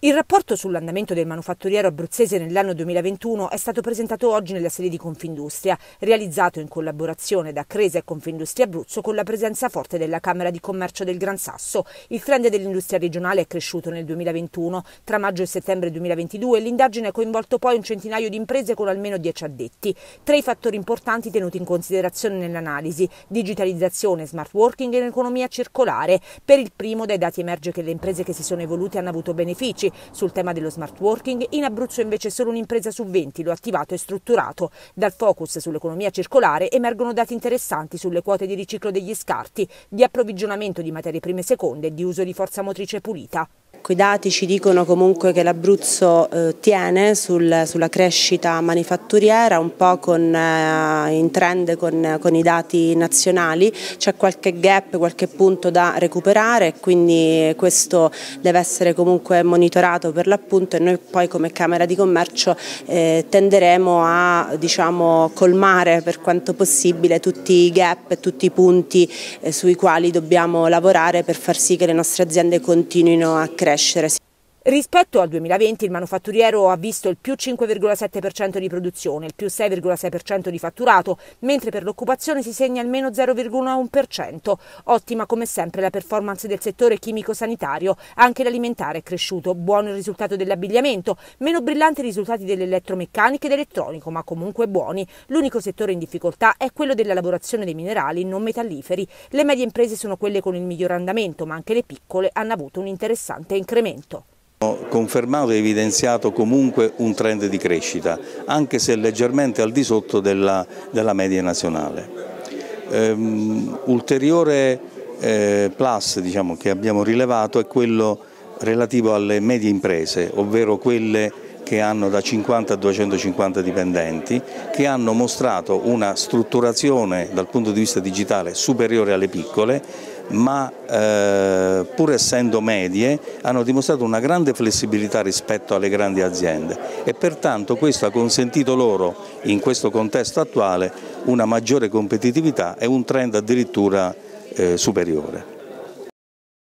Il rapporto sull'andamento del manufatturiero abruzzese nell'anno 2021 è stato presentato oggi nella sede di Confindustria, realizzato in collaborazione da Cresa e Confindustria Abruzzo con la presenza forte della Camera di Commercio del Gran Sasso. Il trend dell'industria regionale è cresciuto nel 2021. Tra maggio e settembre 2022 l'indagine ha coinvolto poi un centinaio di imprese con almeno 10 addetti. Tre i fattori importanti tenuti in considerazione nell'analisi, digitalizzazione, smart working e l'economia circolare. Per il primo dai dati emerge che le imprese che si sono evolute hanno avuto benefici sul tema dello smart working, in Abruzzo invece solo un'impresa su 20 lo ha attivato e strutturato. Dal focus sull'economia circolare emergono dati interessanti sulle quote di riciclo degli scarti, di approvvigionamento di materie prime seconde e di uso di forza motrice pulita. Quei dati ci dicono comunque che l'Abruzzo eh, tiene sul, sulla crescita manifatturiera, un po' con, eh, in trend con, con, i dati nazionali, c'è qualche gap, qualche punto da recuperare, quindi questo deve essere comunque monitorato per l'appunto e noi poi come Camera di Commercio eh, tenderemo a diciamo, colmare per quanto possibile tutti i gap e tutti i punti eh, sui quali dobbiamo lavorare per far sì che le nostre aziende continuino a crescere. Rispetto al 2020 il manufatturiero ha visto il più 5,7% di produzione, il più 6,6% di fatturato, mentre per l'occupazione si segna il meno 0,1%. Ottima come sempre la performance del settore chimico-sanitario, anche l'alimentare è cresciuto, buono il risultato dell'abbigliamento, meno brillanti i risultati dell'elettromeccanica ed elettronico, ma comunque buoni. L'unico settore in difficoltà è quello della lavorazione dei minerali non metalliferi. Le medie imprese sono quelle con il miglior andamento, ma anche le piccole hanno avuto un interessante incremento. Confermato e evidenziato comunque un trend di crescita, anche se leggermente al di sotto della, della media nazionale. Um, ulteriore eh, plus diciamo, che abbiamo rilevato è quello relativo alle medie imprese, ovvero quelle che hanno da 50 a 250 dipendenti, che hanno mostrato una strutturazione dal punto di vista digitale superiore alle piccole, ma eh, pur essendo medie hanno dimostrato una grande flessibilità rispetto alle grandi aziende e pertanto questo ha consentito loro in questo contesto attuale una maggiore competitività e un trend addirittura eh, superiore.